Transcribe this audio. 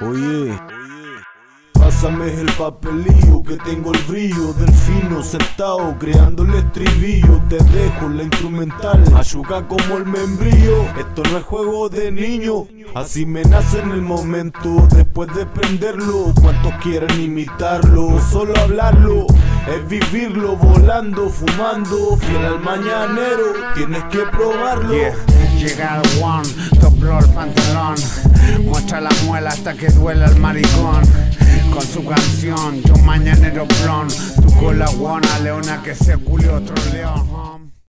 Oye, pásame el papelillo que tengo el brillo del fino sentado creando el estribillo. Te dejo la instrumental, ayuda como el membrillo. Esto no es juego de niño, así me nace en el momento. Después de prenderlo, cuantos quieren imitarlo, no solo hablarlo. Es vivirlo volando, fumando, fiel al mañanero, tienes que probarlo. Llega el one, dobló el pantalón, muestra la muela hasta que duela el maricón. Con su canción, yo mañanero blon, tu cola guana, leona que se culió otro león.